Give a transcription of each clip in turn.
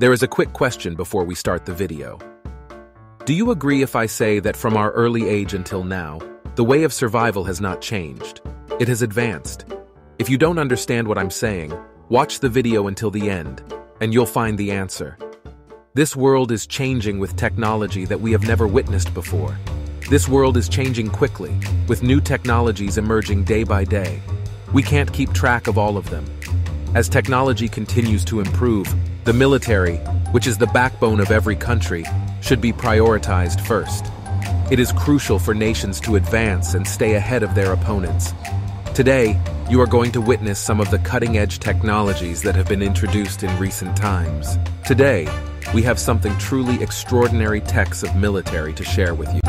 There is a quick question before we start the video. Do you agree if I say that from our early age until now, the way of survival has not changed? It has advanced. If you don't understand what I'm saying, watch the video until the end, and you'll find the answer. This world is changing with technology that we have never witnessed before. This world is changing quickly, with new technologies emerging day by day. We can't keep track of all of them. As technology continues to improve, the military, which is the backbone of every country, should be prioritized first. It is crucial for nations to advance and stay ahead of their opponents. Today, you are going to witness some of the cutting-edge technologies that have been introduced in recent times. Today, we have something truly extraordinary techs of military to share with you.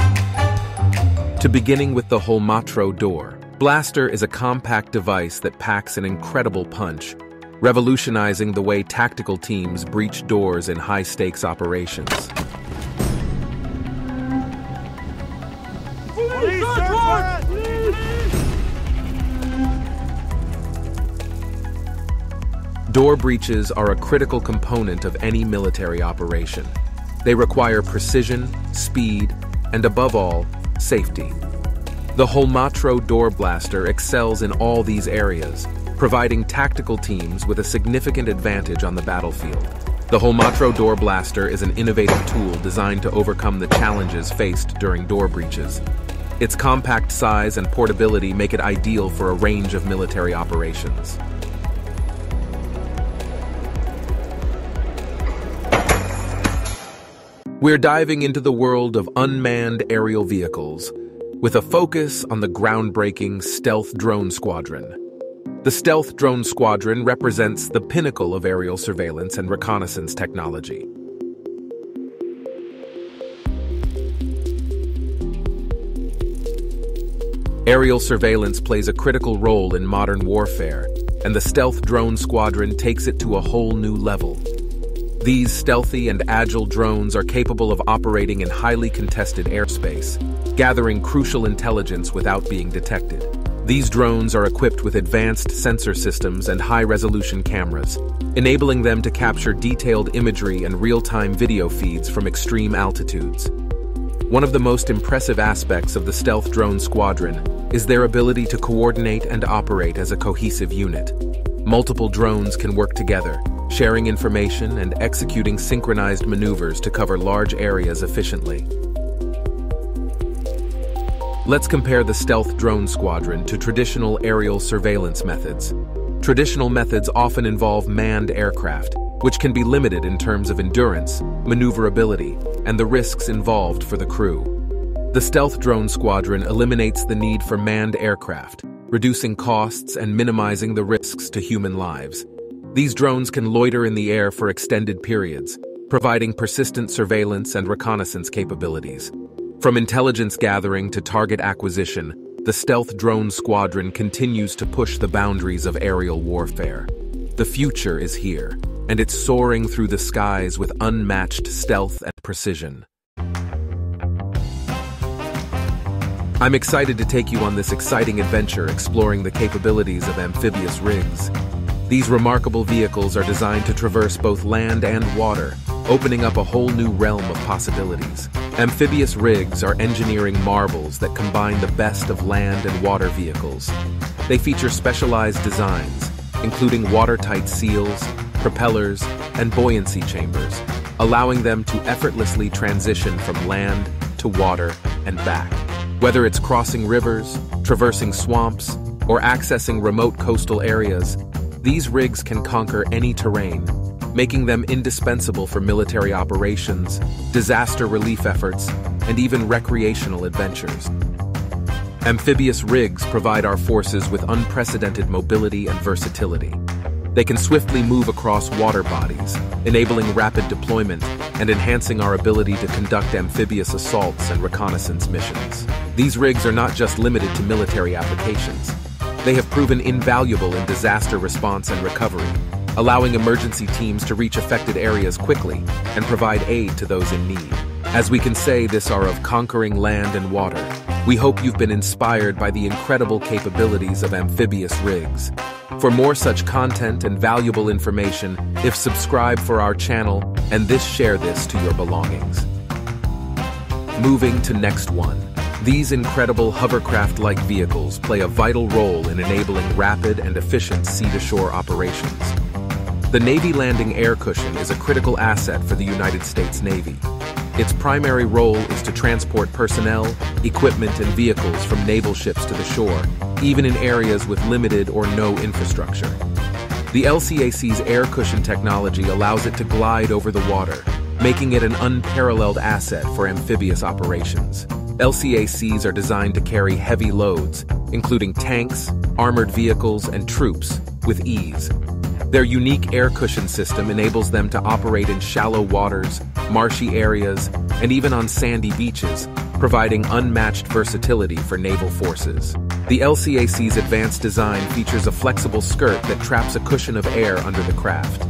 To beginning with the Holmatro door. Blaster is a compact device that packs an incredible punch, revolutionizing the way tactical teams breach doors in high-stakes operations. Door breaches are a critical component of any military operation. They require precision, speed, and above all, safety. The Holmatro Door Blaster excels in all these areas, providing tactical teams with a significant advantage on the battlefield. The Holmatro Door Blaster is an innovative tool designed to overcome the challenges faced during door breaches. Its compact size and portability make it ideal for a range of military operations. We're diving into the world of unmanned aerial vehicles, with a focus on the groundbreaking Stealth Drone Squadron. The Stealth Drone Squadron represents the pinnacle of aerial surveillance and reconnaissance technology. Aerial surveillance plays a critical role in modern warfare, and the Stealth Drone Squadron takes it to a whole new level. These stealthy and agile drones are capable of operating in highly contested airspace, gathering crucial intelligence without being detected. These drones are equipped with advanced sensor systems and high-resolution cameras, enabling them to capture detailed imagery and real-time video feeds from extreme altitudes. One of the most impressive aspects of the Stealth Drone Squadron is their ability to coordinate and operate as a cohesive unit. Multiple drones can work together, sharing information and executing synchronized maneuvers to cover large areas efficiently. Let's compare the stealth drone squadron to traditional aerial surveillance methods. Traditional methods often involve manned aircraft, which can be limited in terms of endurance, maneuverability, and the risks involved for the crew. The stealth drone squadron eliminates the need for manned aircraft, reducing costs and minimizing the risks to human lives. These drones can loiter in the air for extended periods, providing persistent surveillance and reconnaissance capabilities. From intelligence gathering to target acquisition, the stealth drone squadron continues to push the boundaries of aerial warfare. The future is here, and it's soaring through the skies with unmatched stealth and precision. I'm excited to take you on this exciting adventure exploring the capabilities of amphibious rigs. These remarkable vehicles are designed to traverse both land and water, opening up a whole new realm of possibilities. Amphibious rigs are engineering marvels that combine the best of land and water vehicles. They feature specialized designs, including watertight seals, propellers, and buoyancy chambers, allowing them to effortlessly transition from land to water and back. Whether it's crossing rivers, traversing swamps, or accessing remote coastal areas, these rigs can conquer any terrain, making them indispensable for military operations, disaster relief efforts, and even recreational adventures. Amphibious rigs provide our forces with unprecedented mobility and versatility. They can swiftly move across water bodies, enabling rapid deployment and enhancing our ability to conduct amphibious assaults and reconnaissance missions. These rigs are not just limited to military applications. They have proven invaluable in disaster response and recovery, allowing emergency teams to reach affected areas quickly and provide aid to those in need. As we can say this are of conquering land and water, we hope you've been inspired by the incredible capabilities of amphibious rigs. For more such content and valuable information, if subscribe for our channel and this share this to your belongings. Moving to next one. These incredible hovercraft-like vehicles play a vital role in enabling rapid and efficient sea-to-shore operations. The Navy Landing Air Cushion is a critical asset for the United States Navy. Its primary role is to transport personnel, equipment, and vehicles from naval ships to the shore, even in areas with limited or no infrastructure. The LCAC's air cushion technology allows it to glide over the water, making it an unparalleled asset for amphibious operations. LCACs are designed to carry heavy loads, including tanks, armored vehicles, and troops, with ease. Their unique air cushion system enables them to operate in shallow waters, marshy areas, and even on sandy beaches, providing unmatched versatility for naval forces. The LCAC's advanced design features a flexible skirt that traps a cushion of air under the craft.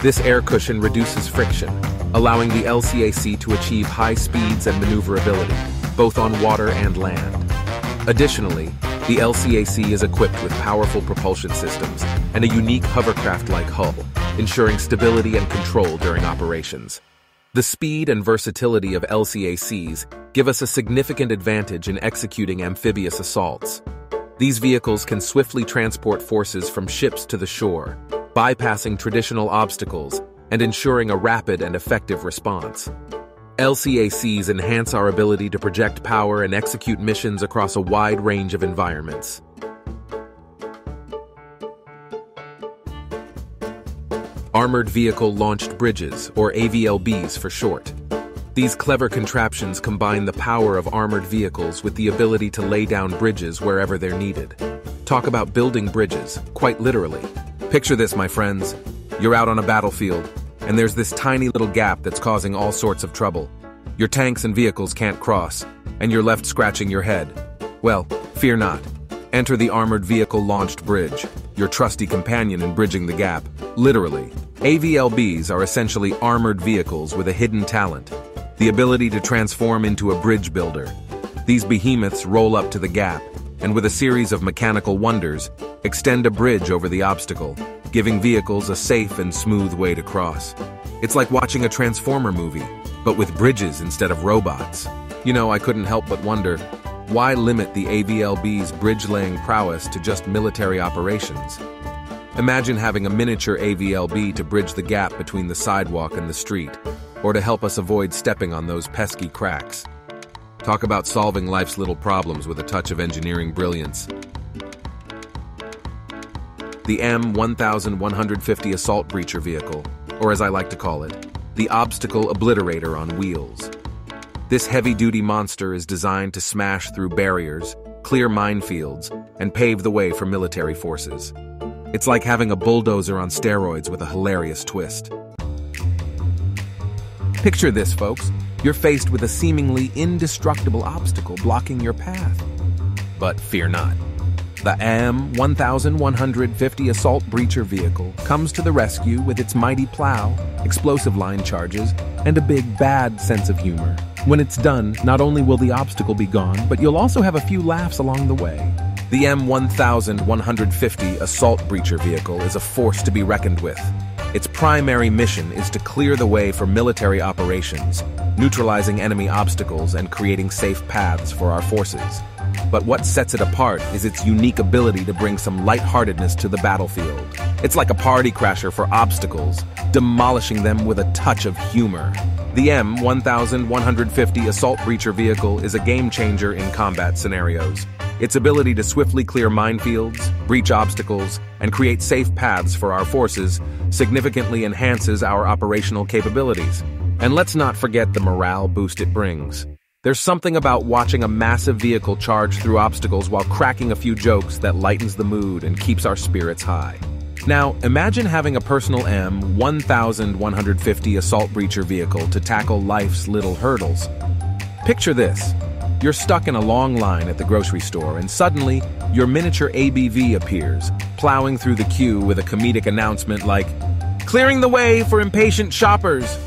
This air cushion reduces friction, allowing the LCAC to achieve high speeds and maneuverability, both on water and land. Additionally, the LCAC is equipped with powerful propulsion systems and a unique hovercraft-like hull, ensuring stability and control during operations. The speed and versatility of LCACs give us a significant advantage in executing amphibious assaults. These vehicles can swiftly transport forces from ships to the shore, bypassing traditional obstacles and ensuring a rapid and effective response. LCACs enhance our ability to project power and execute missions across a wide range of environments. Armored Vehicle Launched Bridges, or AVLBs for short. These clever contraptions combine the power of armored vehicles with the ability to lay down bridges wherever they're needed. Talk about building bridges, quite literally. Picture this, my friends. You're out on a battlefield, and there's this tiny little gap that's causing all sorts of trouble. Your tanks and vehicles can't cross, and you're left scratching your head. Well, fear not. Enter the Armored Vehicle Launched Bridge, your trusty companion in bridging the gap. Literally, AVLBs are essentially armored vehicles with a hidden talent, the ability to transform into a bridge builder. These behemoths roll up to the gap, and with a series of mechanical wonders, extend a bridge over the obstacle, giving vehicles a safe and smooth way to cross. It's like watching a Transformer movie, but with bridges instead of robots. You know, I couldn't help but wonder, why limit the AVLB's bridge-laying prowess to just military operations? Imagine having a miniature AVLB to bridge the gap between the sidewalk and the street, or to help us avoid stepping on those pesky cracks. Talk about solving life's little problems with a touch of engineering brilliance the M1150 Assault Breacher Vehicle, or as I like to call it, the Obstacle Obliterator on wheels. This heavy-duty monster is designed to smash through barriers, clear minefields, and pave the way for military forces. It's like having a bulldozer on steroids with a hilarious twist. Picture this, folks. You're faced with a seemingly indestructible obstacle blocking your path. But fear not. The AM-1150 assault breacher vehicle comes to the rescue with its mighty plow, explosive line charges, and a big bad sense of humor. When it's done, not only will the obstacle be gone, but you'll also have a few laughs along the way. The M1150 assault breacher vehicle is a force to be reckoned with. Its primary mission is to clear the way for military operations, neutralizing enemy obstacles and creating safe paths for our forces. But what sets it apart is its unique ability to bring some lightheartedness to the battlefield. It's like a party crasher for obstacles, demolishing them with a touch of humor. The M1150 Assault Breacher vehicle is a game changer in combat scenarios. Its ability to swiftly clear minefields, breach obstacles, and create safe paths for our forces significantly enhances our operational capabilities. And let's not forget the morale boost it brings. There's something about watching a massive vehicle charge through obstacles while cracking a few jokes that lightens the mood and keeps our spirits high. Now, imagine having a personal M1150 assault breacher vehicle to tackle life's little hurdles. Picture this. You're stuck in a long line at the grocery store and suddenly, your miniature ABV appears, plowing through the queue with a comedic announcement like, Clearing the way for impatient shoppers!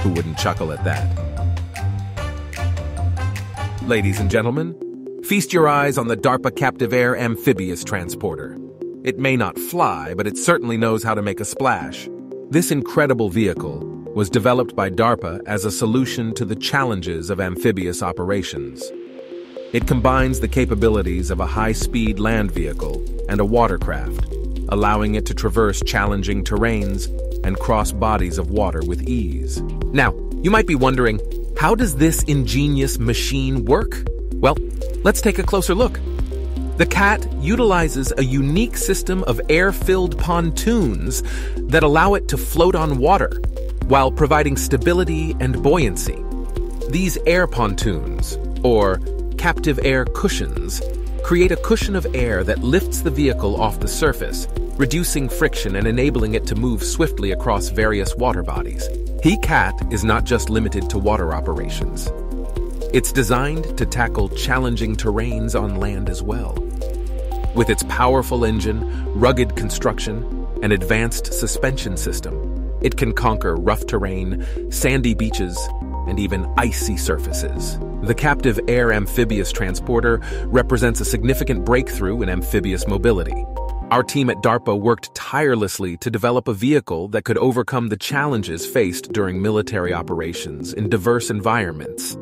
Who wouldn't chuckle at that? Ladies and gentlemen, feast your eyes on the DARPA Captive Air Amphibious Transporter. It may not fly, but it certainly knows how to make a splash. This incredible vehicle was developed by DARPA as a solution to the challenges of amphibious operations. It combines the capabilities of a high-speed land vehicle and a watercraft, allowing it to traverse challenging terrains and cross bodies of water with ease. Now, you might be wondering, how does this ingenious machine work? Well, let's take a closer look. The CAT utilizes a unique system of air-filled pontoons that allow it to float on water while providing stability and buoyancy. These air pontoons, or captive air cushions, create a cushion of air that lifts the vehicle off the surface, reducing friction and enabling it to move swiftly across various water bodies. HeCat is not just limited to water operations. It's designed to tackle challenging terrains on land as well. With its powerful engine, rugged construction, and advanced suspension system, it can conquer rough terrain, sandy beaches, and even icy surfaces. The captive air amphibious transporter represents a significant breakthrough in amphibious mobility. Our team at DARPA worked tirelessly to develop a vehicle that could overcome the challenges faced during military operations in diverse environments.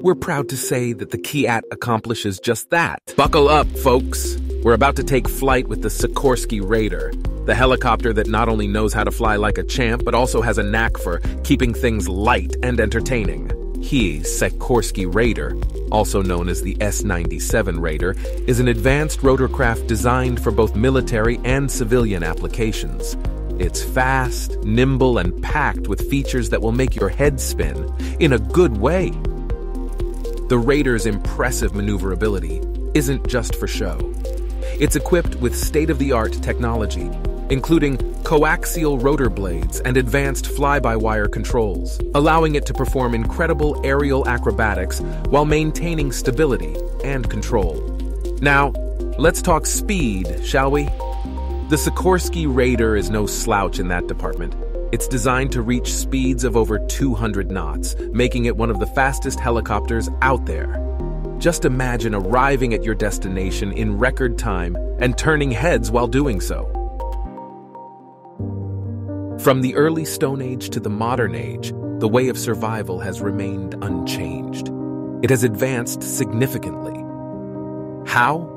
We're proud to say that the KIAT accomplishes just that. Buckle up, folks! We're about to take flight with the Sikorsky Raider, the helicopter that not only knows how to fly like a champ, but also has a knack for keeping things light and entertaining. He, Sikorsky Raider, also known as the S-97 Raider, is an advanced rotorcraft designed for both military and civilian applications. It's fast, nimble, and packed with features that will make your head spin, in a good way. The Raider's impressive maneuverability isn't just for show. It's equipped with state-of-the-art technology, including coaxial rotor blades and advanced fly-by-wire controls, allowing it to perform incredible aerial acrobatics while maintaining stability and control. Now, let's talk speed, shall we? The Sikorsky Raider is no slouch in that department. It's designed to reach speeds of over 200 knots, making it one of the fastest helicopters out there. Just imagine arriving at your destination in record time and turning heads while doing so. From the early Stone Age to the modern age, the way of survival has remained unchanged. It has advanced significantly. How?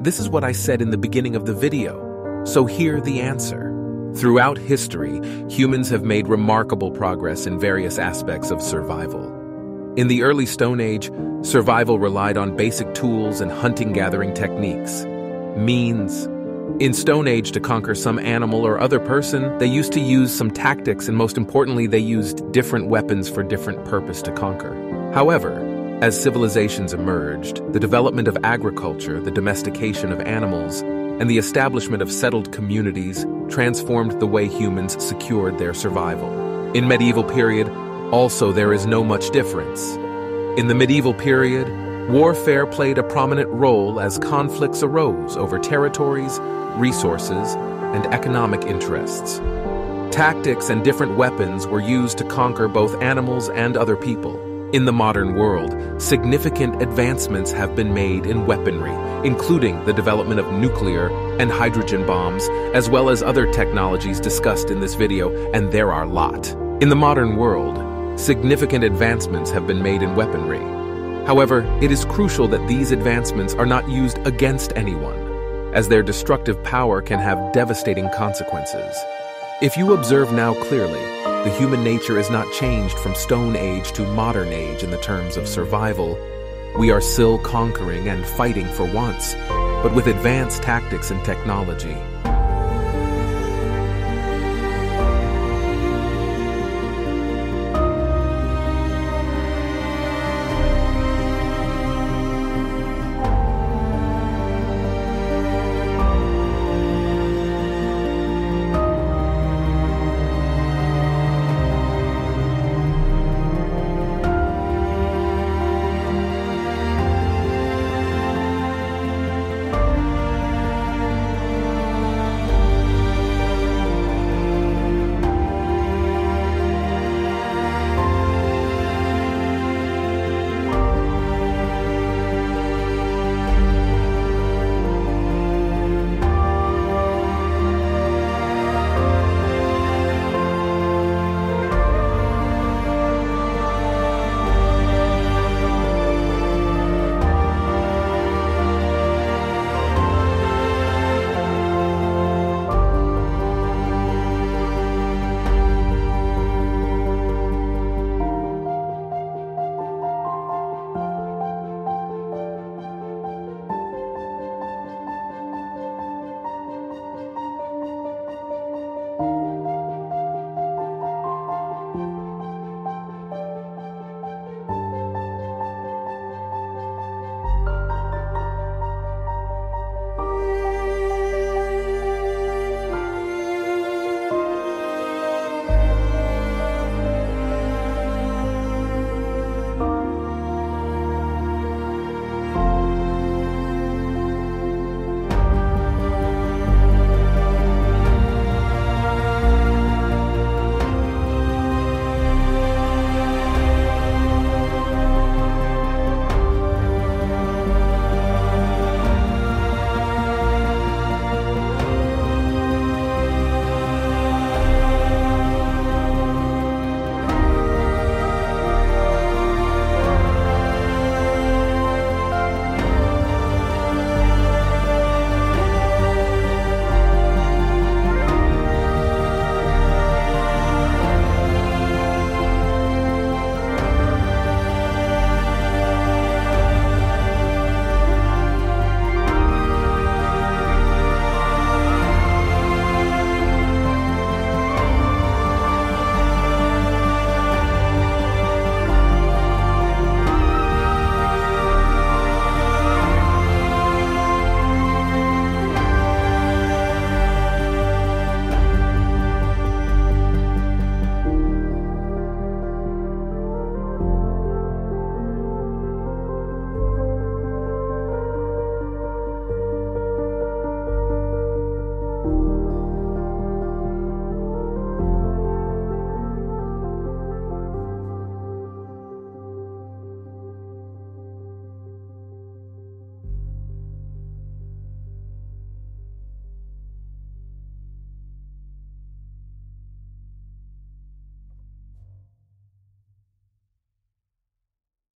This is what I said in the beginning of the video, so hear the answer. Throughout history, humans have made remarkable progress in various aspects of survival. In the early Stone Age, survival relied on basic tools and hunting-gathering techniques. Means. In Stone Age, to conquer some animal or other person, they used to use some tactics and most importantly, they used different weapons for different purpose to conquer. However, as civilizations emerged, the development of agriculture, the domestication of animals, and the establishment of settled communities transformed the way humans secured their survival. In medieval period, also, there is no much difference. In the medieval period, warfare played a prominent role as conflicts arose over territories, resources, and economic interests. Tactics and different weapons were used to conquer both animals and other people. In the modern world, significant advancements have been made in weaponry, including the development of nuclear and hydrogen bombs, as well as other technologies discussed in this video, and there are a lot. In the modern world, Significant advancements have been made in weaponry. However, it is crucial that these advancements are not used against anyone, as their destructive power can have devastating consequences. If you observe now clearly, the human nature is not changed from Stone Age to modern age in the terms of survival. We are still conquering and fighting for once, but with advanced tactics and technology.